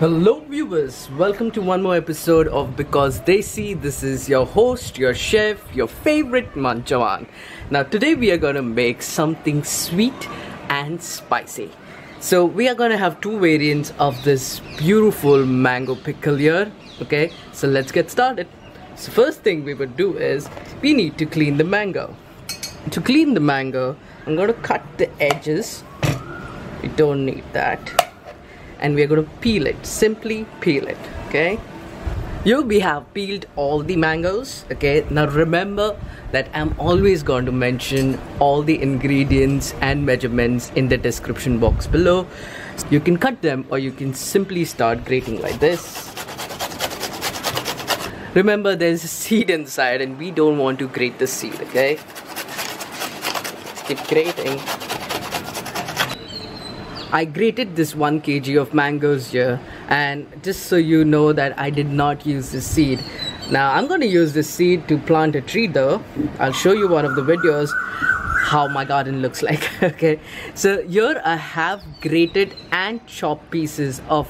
Hello viewers, welcome to one more episode of Because Desi. This is your host, your chef, your favorite Manchawan. Now today we are gonna make something sweet and spicy. So we are gonna have two variants of this beautiful mango pickle here. Okay, so let's get started. So first thing we would do is we need to clean the mango. To clean the mango, I'm gonna cut the edges. We don't need that and we're going to peel it. Simply peel it okay? You we have peeled all the mangoes okay? Now remember that i'm always going to mention all the ingredients and measurements in the description box below. You can cut them or you can simply start grating like this. Remember there's a seed inside and we don't want to grate the seed okay? Keep grating I grated this 1 kg of mangoes here and just so you know that I did not use the seed. Now I'm going to use the seed to plant a tree though. I'll show you one of the videos how my garden looks like okay so here I have grated and chopped pieces of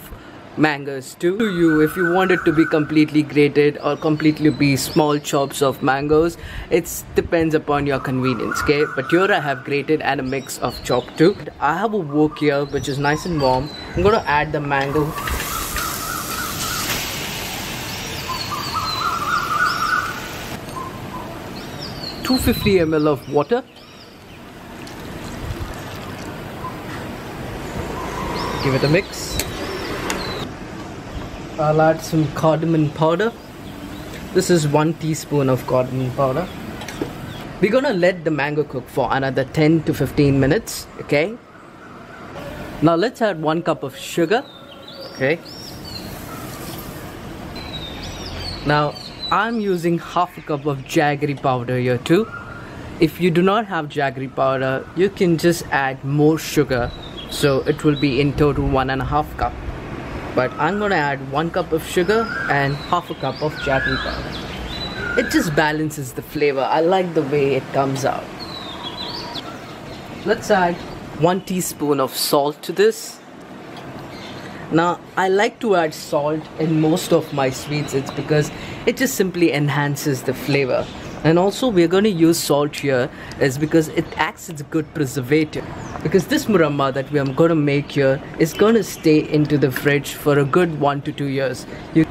mangoes too. To you if you want it to be completely grated or completely be small chops of mangoes it depends upon your convenience okay? But here I have grated and a mix of chopped too. I have a wok here which is nice and warm. I'm gonna add the mango. Two fifty ml of water. Give it a mix I'll add some cardamom powder. This is one teaspoon of cardamom powder. We're gonna let the mango cook for another 10 to 15 minutes okay? Now let's add one cup of sugar okay? Now I'm using half a cup of jaggery powder here too. If you do not have jaggery powder you can just add more sugar so it will be in total one and a half cup but I'm gonna add one cup of sugar and half a cup of jaggery powder. It just balances the flavor. I like the way it comes out. Let's add one teaspoon of salt to this. Now, I like to add salt in most of my sweets. It's because it just simply enhances the flavor and also we're going to use salt here is because it acts as a good preservative. Because this muramba that we are going to make here is going to stay into the fridge for a good one to two years. You,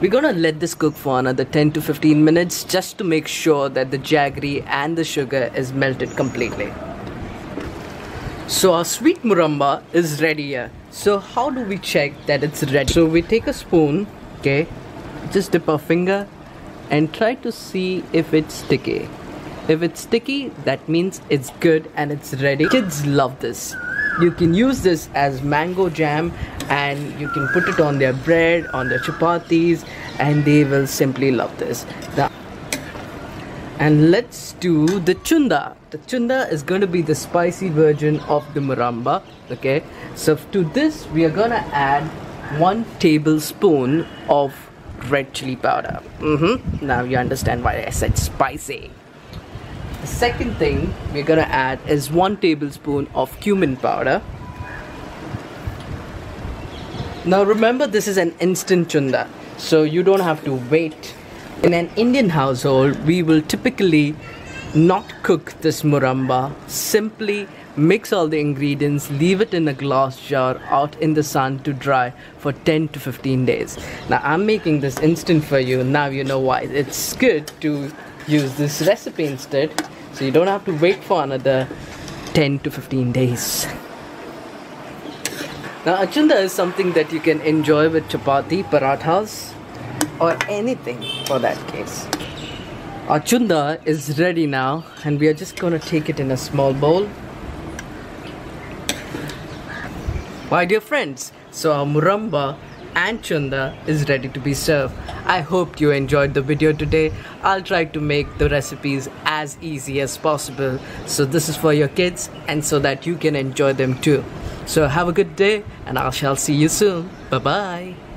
we're going to let this cook for another 10 to 15 minutes just to make sure that the jaggery and the sugar is melted completely. So our sweet muramba is ready here. So how do we check that it's ready? So we take a spoon okay? Just dip our finger and try to see if it's sticky. If it's sticky, that means it's good and it's ready. Kids love this. You can use this as mango jam and you can put it on their bread, on their chapatis, and they will simply love this. The and let's do the chunda. The chunda is going to be the spicy version of the muramba. Okay, so to this we are gonna add one tablespoon of red chili powder. Mm-hmm. Now you understand why I said spicy. The second thing we're gonna add is one tablespoon of cumin powder. Now remember this is an instant chunda, so you don't have to wait. In an Indian household, we will typically not cook this muramba, simply Mix all the ingredients, leave it in a glass jar out in the sun to dry for 10 to 15 days. Now I'm making this instant for you, now you know why. It's good to use this recipe instead, so you don't have to wait for another 10 to 15 days. Now achunda is something that you can enjoy with chapati, parathas, or anything for that case. Our chunda is ready now and we are just gonna take it in a small bowl My dear friends, so our muramba and chunda is ready to be served. I hope you enjoyed the video today. I'll try to make the recipes as easy as possible. So this is for your kids and so that you can enjoy them too. So have a good day and I shall see you soon. Bye bye.